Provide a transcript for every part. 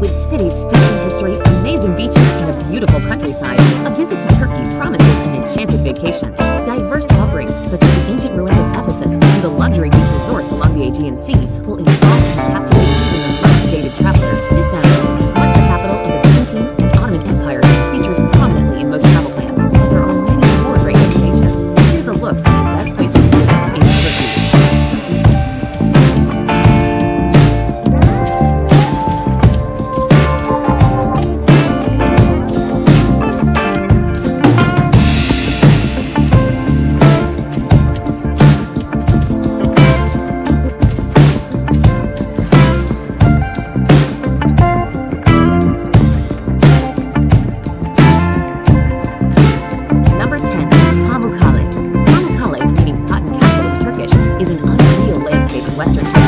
With cities steeped in history, amazing beaches, and a beautiful countryside, a visit to Turkey promises an enchanted vacation. Diverse offerings, such as the ancient ruins of Ephesus and the luxury resorts along the Aegean Sea, will enthrall and captivate even the most jaded traveler. Western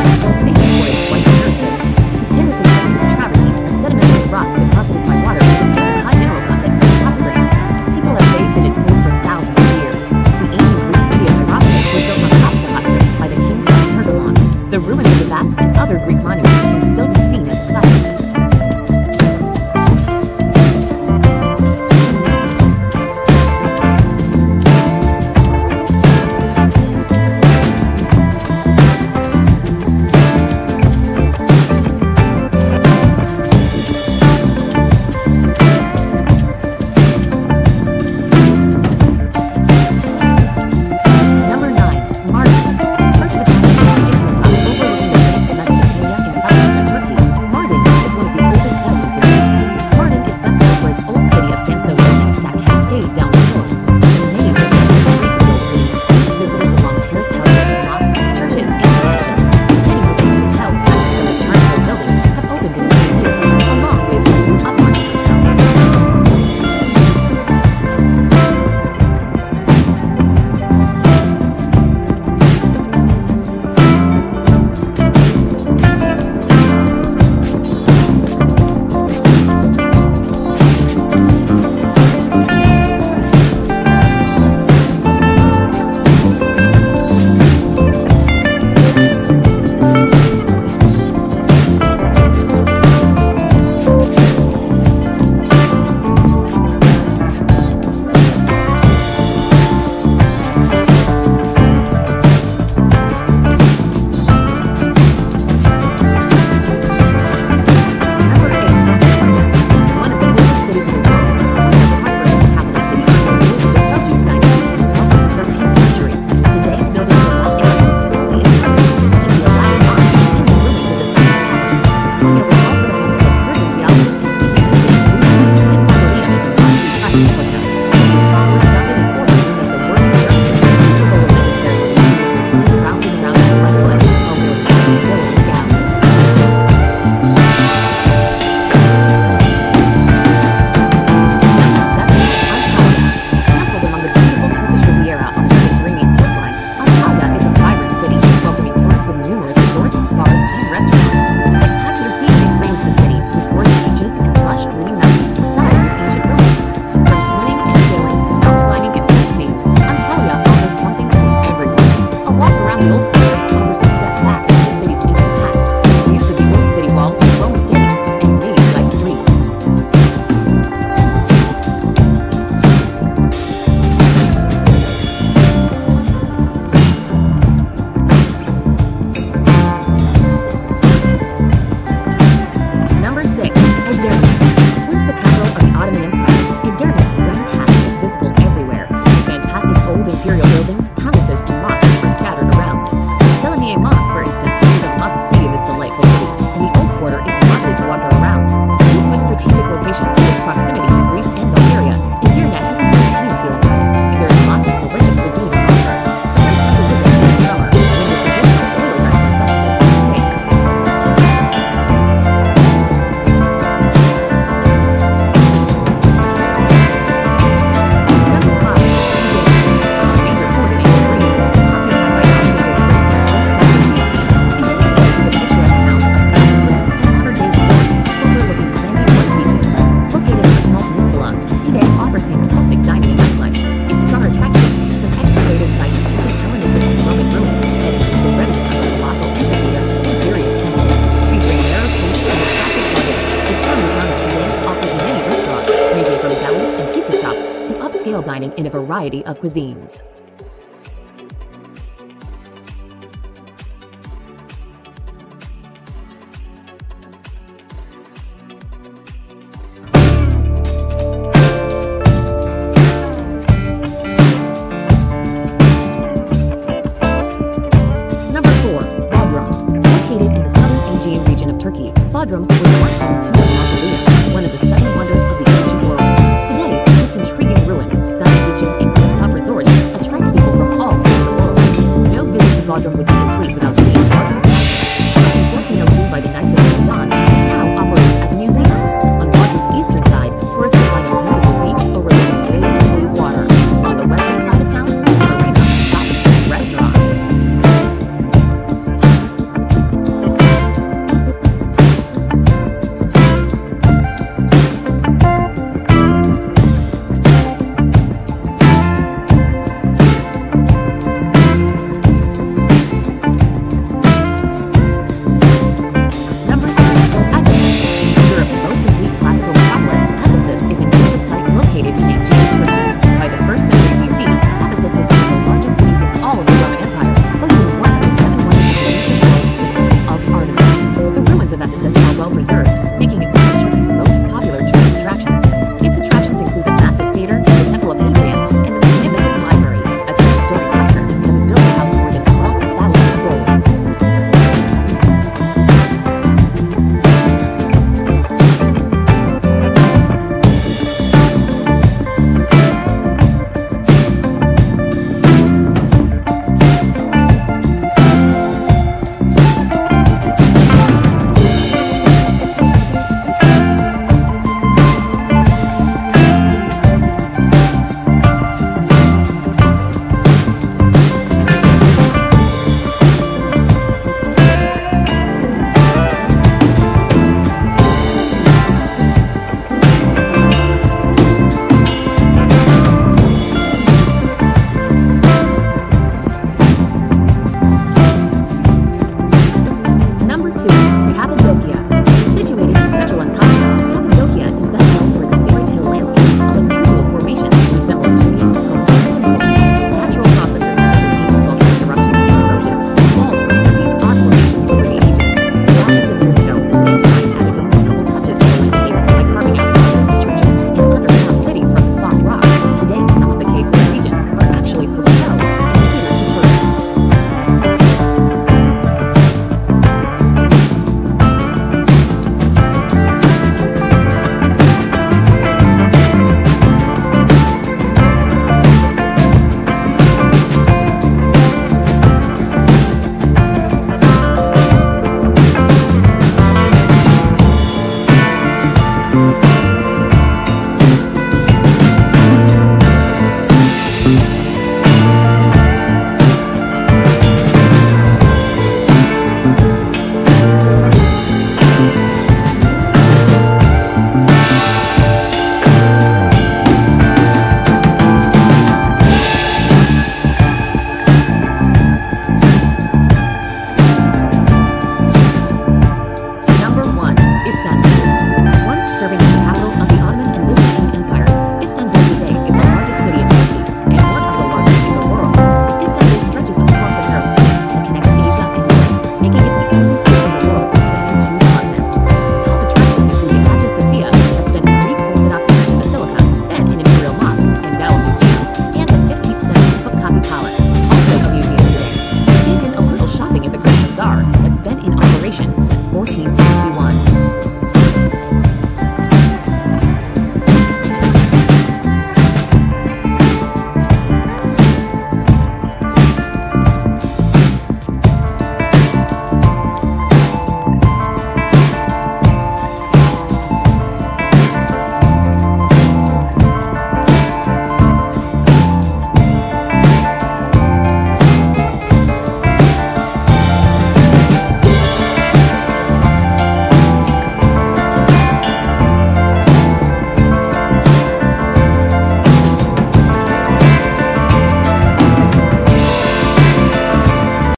in a variety of cuisines.